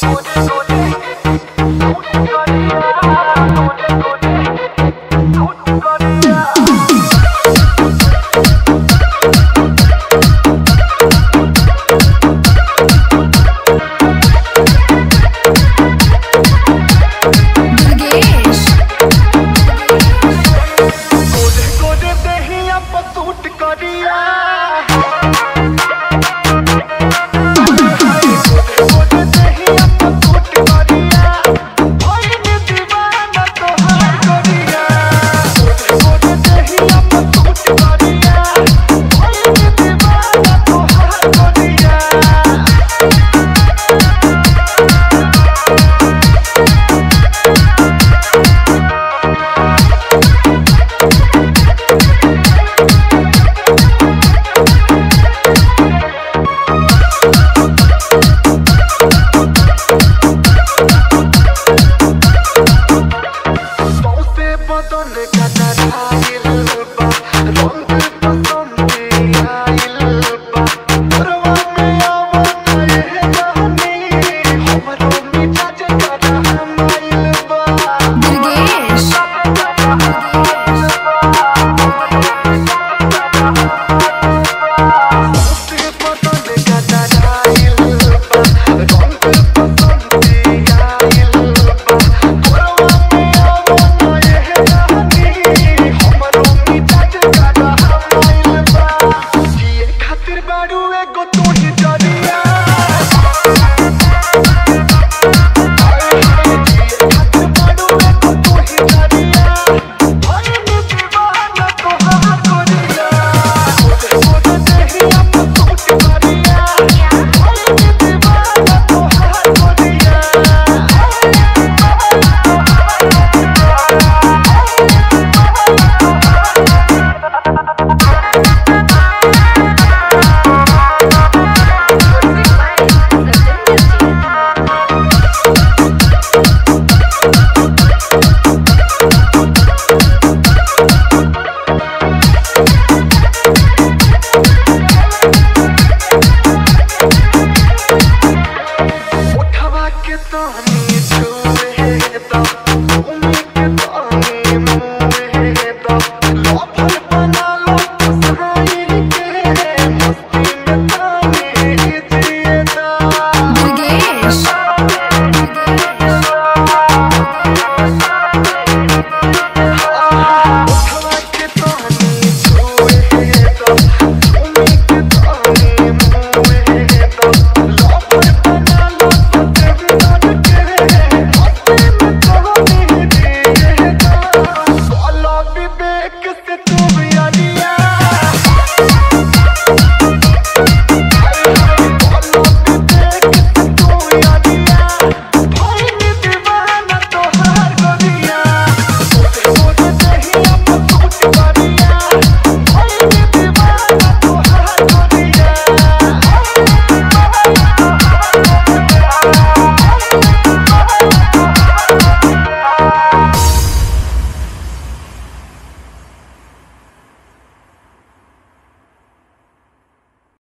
Good, good, good.